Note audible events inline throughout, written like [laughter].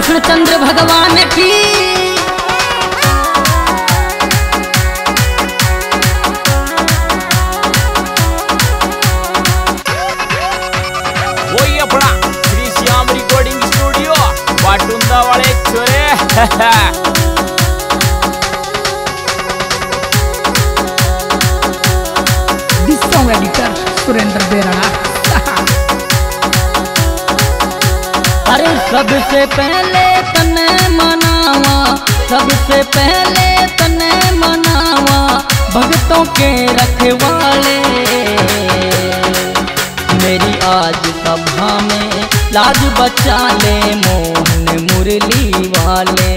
कृष्ण चंद्र भगवान की। वही अपना श्री श्याम रिकॉर्डिंग स्टूडियो वाटुंदा वाले छोरे [laughs] अरे सबसे पहले तने मनावा, सबसे पहले तने मनावा, भक्तों के रखवाले। मेरी आज सभा में लाज बचा ले मोहन मुरली वाले।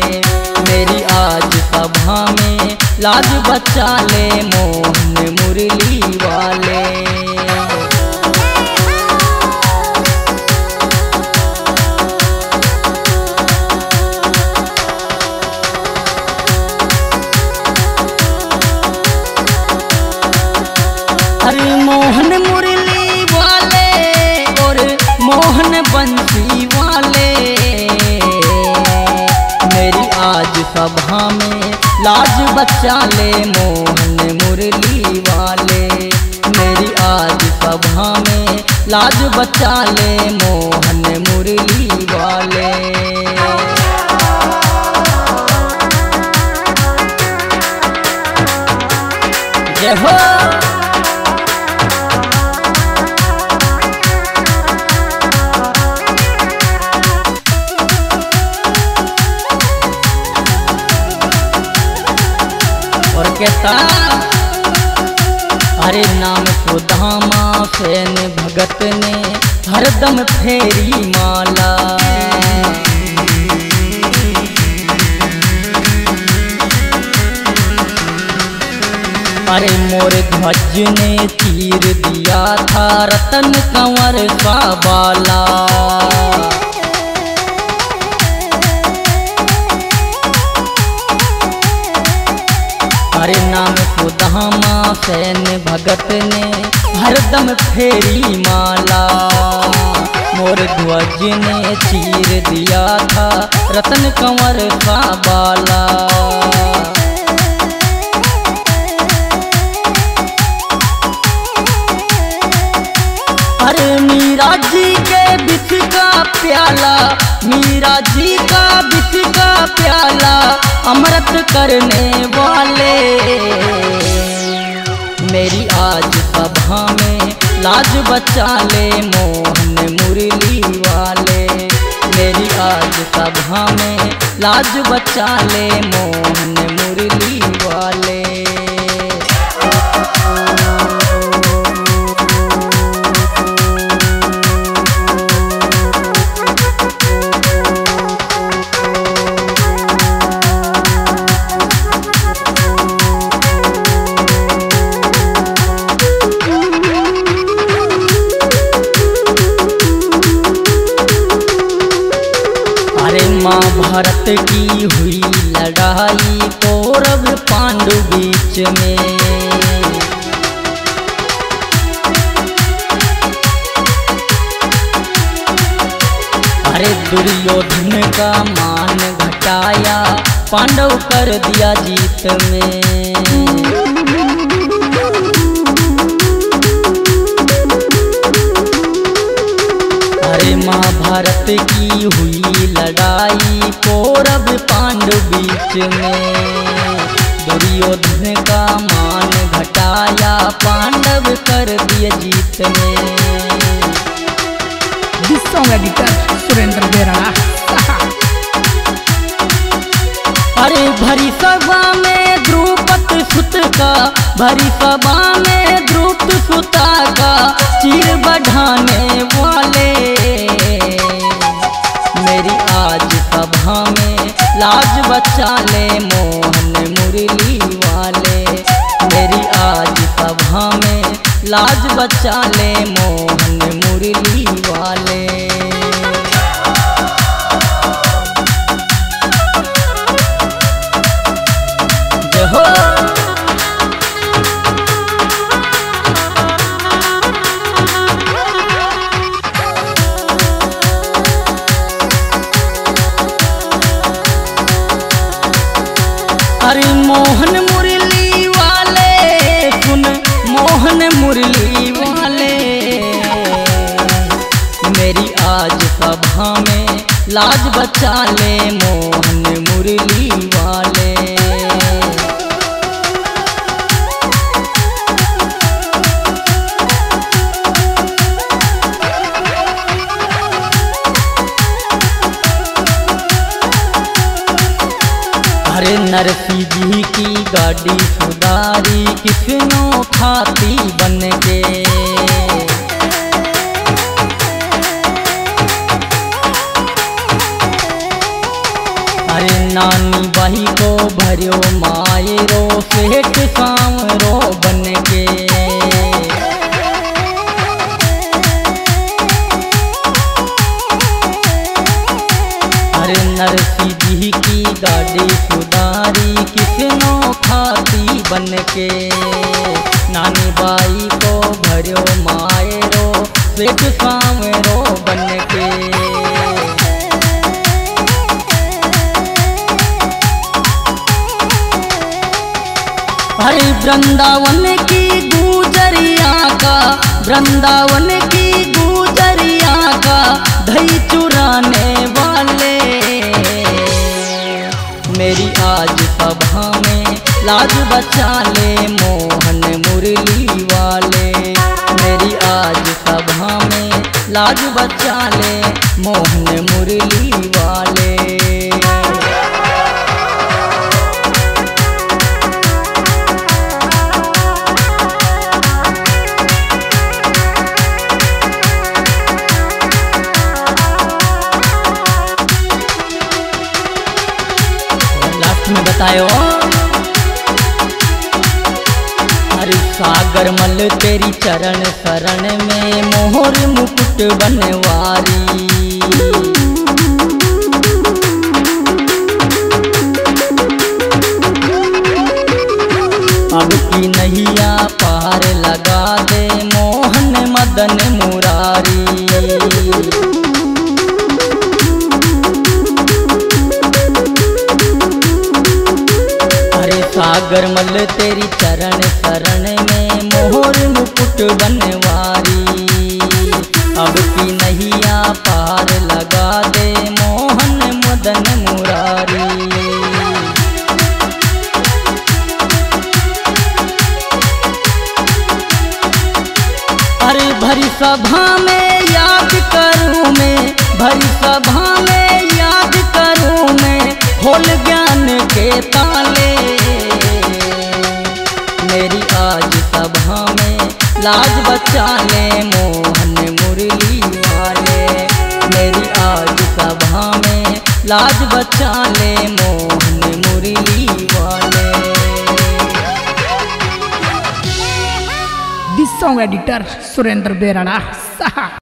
मेरी आज सभा में लाज बचा ले मोहन मुरली वाले। सभा में लाज बच्चा ले, मोहन मुरली वाले। मेरी आज सभा में लाज बच्चा ले, मोहन मुरली वाले। जय हो। और कहता अरे नाम सुदामा सेन भगत ने हरदम फेरी माला। अरे मोर ध्वज ने चीर दिया था, रतन कंवर का बाला अरे नाम सुदामा सैन भगत ने हरदम फेरी माला। मोर ध्वज ने चीर दिया था, रतन कंवर का बाला। का प्याला मीरा जी का बिछ का प्याला, अमृत करने वाले। मेरी आज सभा में लाज बचा ले, मोहन मुरली वाले। मेरी आज सभा में लाज बचा ले, मोहन मुरली वाले। की हुई लड़ाई कौरव पांडु बीच में। अरे दुर्योधन का मान घटाया, पांडव कर दिया जीत में। अरे महाभारत की हुई लड़ाई कौरव पांडव बीच में दुर्योधन का मान घटाया पांडव कर दिए जीत में सुरेंद्र बेराड़ा अरे भरी सभा में द्रुपद सुत का भरी सभा में द्रुपद सुता का चीर बढ़ाने वाले। लाज बचा ले मोहन मुरली वाले मेरी आज सभा में लाज बचा ले अरे मोहन मुरली वाले, सुन मोहन मुरली वाले। मेरी आज सभा में लाज बचा ले अरे नरसी जी की गाड़ी सुधारी, किसनों खाती बन के अरे नानी बाही को भरियो मायरो, सेठ सांवरो बन के अरे नरसी जी की गाड़ी सुधारी बन के। नानी बाई को भरियो मायरो सेठ सांवरो बन के। हरे वृंदावन की गुजरिया का, वृंदावन की गुजरिया का दही चुराने वाले। मेरी आज सभा में लाज बचा ले मोहन मुरली वाले। मेरी आज सभा में लाज बचा ले मोहन मुरली वाले। सागर मल तेरी चरण शरण में मोहर मुकुट बनवारी। अब की नैया पार लगा दे मोहन मदन मुरारी। सागर मल तेरी चरण शरण में मोहर मुकुट बनवारी। अब की नैया पार लगा दे मोहन मदन मुरारी। अरे भरी सभा में याद करूँ मैं, भरी सभा में याद करूँ मैं, खोल ज्ञान के ताले। लाज बचाने, मोहन मुरली वाले मेरी आज सभा में लाज बचाने, मोहन मुरली वाले This एडिटर सुरेंद्र. Saha.